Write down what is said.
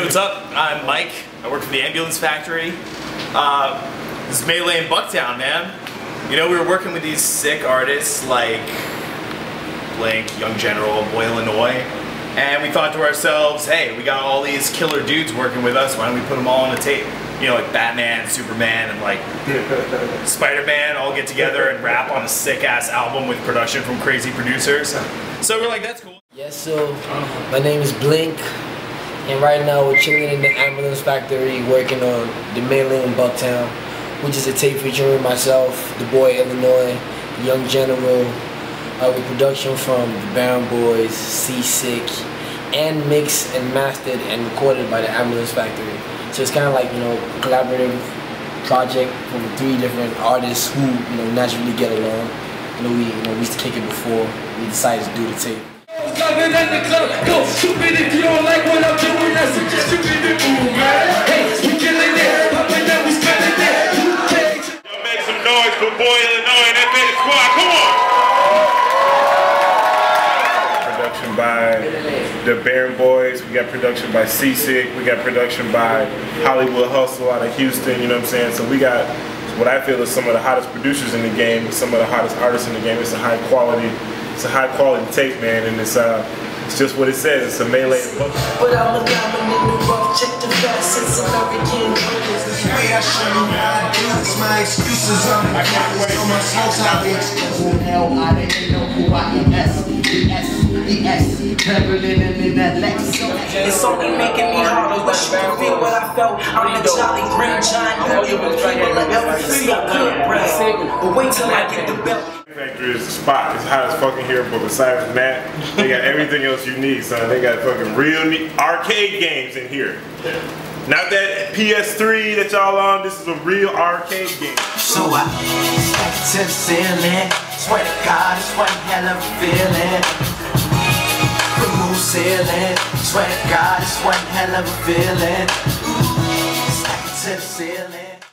what's up? I'm Mike. I work for the ambulance factory. Uh, this is Melee in Bucktown, man. You know, we were working with these sick artists like Blink, Young General, Boy Illinois, and we thought to ourselves, hey, we got all these killer dudes working with us, why don't we put them all on a tape? You know, like Batman, Superman, and like Spider-Man all get together and rap on a sick-ass album with production from crazy producers. So we're like, that's cool. Yes, so my name is Blink, and right now we're chilling in the ambulance factory working on the Melee in Bucktown, which is a tape featuring myself, the boy Illinois, Young General, uh, with production from the Baron Boys, Seasick, and mixed and mastered and recorded by the ambulance factory. So it's kind of like, you know, collaborative project from three different artists who, you know, naturally get along. You know, we, you know, we used to kick it before. We decided to do the tape. Loving at the club, go stupid if you don't like what I'm doing. I suggest you keep it cool, man. Hey, we killing it, popping that we spending it. Yo, make some noise for Boy Illinois and big squad. Come on. Production by the Baron Boys. We got production by Seasick. We got production by Hollywood Hustle out of Houston. You know what I'm saying? So we got what I feel is some of the hottest producers in the game, some of the hottest artists in the game. It's a high quality, it's a high quality tape, man, and it's uh, it's just what it says. It's a melee. But I'm a diamond in the rough, check the facets, American Hey, I show you how I do this. My excuses are the cameras on my smokes out there. Hell, I didn't know who I am. S, E, S, E, S. Traveling in that Lex. It's only making me harder. Wish you could feel what I felt. I'm the Jolly Green Giant. You give a people that ever feel good, Brad. But wait till I get the belt. Factory is the spot. It's hot as fucking here, but besides that, they got everything else you need, son. They got fucking real arcade games in here. Not that PS3 that y'all on. This is a real arcade game. So I stack to the ceiling. Swear to God, it's one hell of a feeling. Remove ceiling. Swear to God, it's one hell of a feeling. Stack to the ceiling.